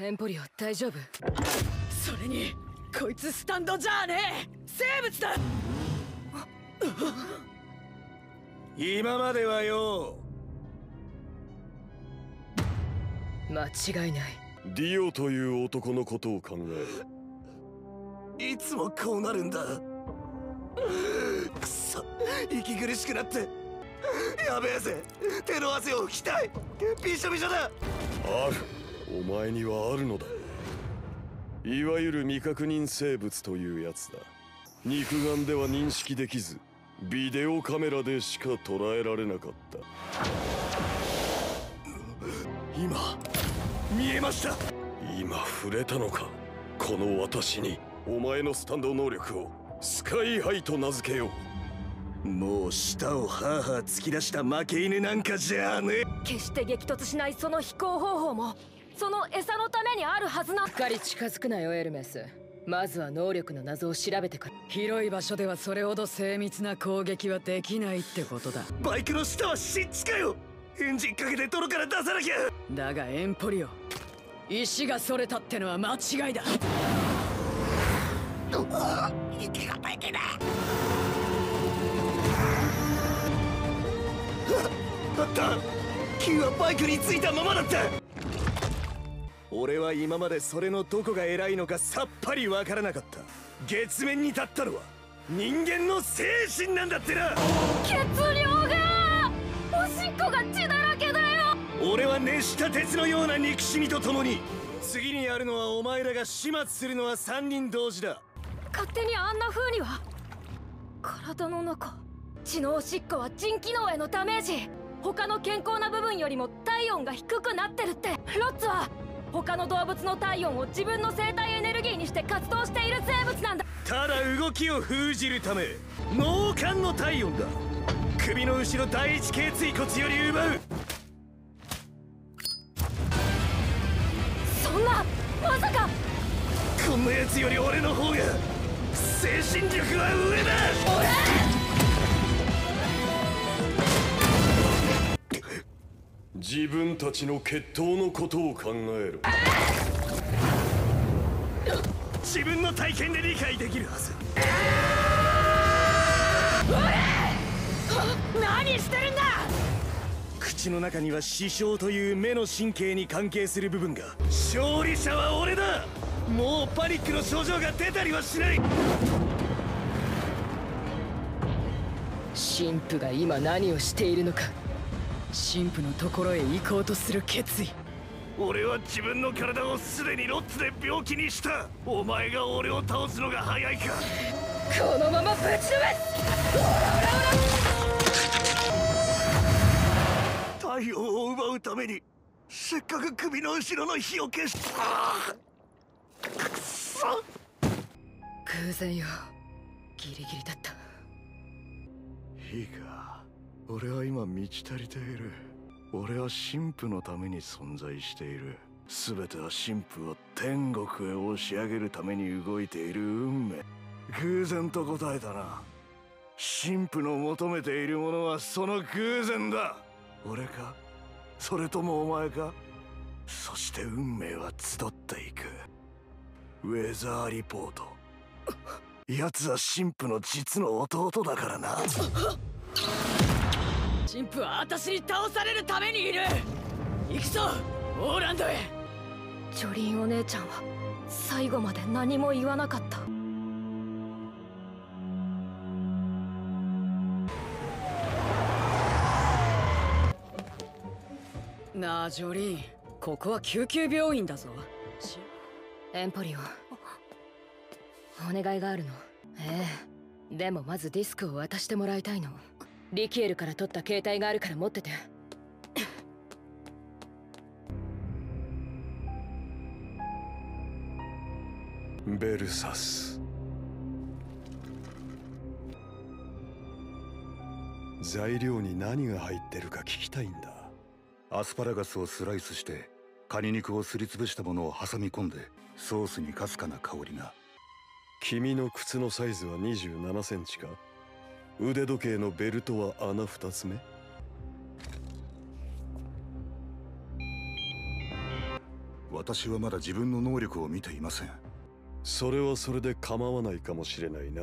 エンポリオ大丈夫？それにこいつスタンドじゃねえ！生物だ！今まではよ間違いない。ディオという男のことを考えいつもこうなるんだ。くそ息苦しくなって。やべえぜ。手の汗を拭きたい。びしょびしょだ。あるお前にはあるのだ。いわゆる未確認生物というやつだ。肉眼では認識できずビデオカメラでしか捉えられなかった。今見えました。今触れたのか？この私にお前のスタンド能力をスカイハイと名付けよう。もう舌をハーハー突き出した負け犬なんかじゃね決して激突しないその飛行方法もその餌のためにあるはずなしっかり近づくなよエルメス。まずは能力の謎を調べてから広い場所ではそれほど精密な攻撃はできないってことだ。バイクの下は湿地かよ。エンジンかけて泥から出さなきゃ。だがエンポリオ石がそれたってのは間違いだ。息ができないあった。キーはバイクについたままだった俺は今までそれのどこが偉いのかさっぱりわからなかった。月面に立ったのは人間の精神なんだってな。血量がおしっこが血だらけだよ。俺は熱した鉄のような憎しみとともに次にやるのはお前らが始末するのは3人同時だ。勝手にあんな風には。体の中血のおしっこは腎機能へのダメージ。他の健康な部分よりも体温が低くなってるって。ロッツは他の動物の体温を自分の生体エネルギーにして活動している生物なんだ。ただ動きを封じるため脳幹の体温だ。首の後ろ第一頸椎骨より奪う。そんなまさか！こんなやつより俺の方が精神力は上だ自分たちの決闘のことを考えろ。自分の体験で理解できるはず。何してるんだ！口の中には視床という目の神経に関係する部分が。勝利者は俺だ！もうパニックの症状が出たりはしない！神父が今何をしているのか神父のところへ行こうとする決意。俺は自分の体をすでにロッツで病気にした。お前が俺を倒すのが早いか。このままぶちのめす。太陽を奪うためにせっかく首の後ろの火を消したくそ。偶然よ。ギリギリだった。いいか俺は今満ち足りている。俺は神父のために存在している。全ては神父を天国へ押し上げるために動いている運命。偶然と答えたな。神父の求めているものはその偶然だ。俺か？それともお前か？そして運命は集っていく。ウェザーリポート。奴は神父の実の弟だからな神父は私に倒されるためにいる。行くぞオーランドへ。ジョリーンお姉ちゃんは最後まで何も言わなかった。なあジョリーン。ここは救急病院だぞ。エンポリオお願いがあるの。ええ。でもまずディスクを渡してもらいたいのリキエルから取った携帯があるから持ってて。ベルサス。材料に何が入ってるか聞きたいんだ。アスパラガスをスライスしてカニ肉をすりつぶしたものを挟み込んでソースにかすかな香りが。君の靴のサイズは27センチか？腕時計のベルトは穴2つ目？私はまだ自分の能力を見ていません。それはそれで構わないかもしれないな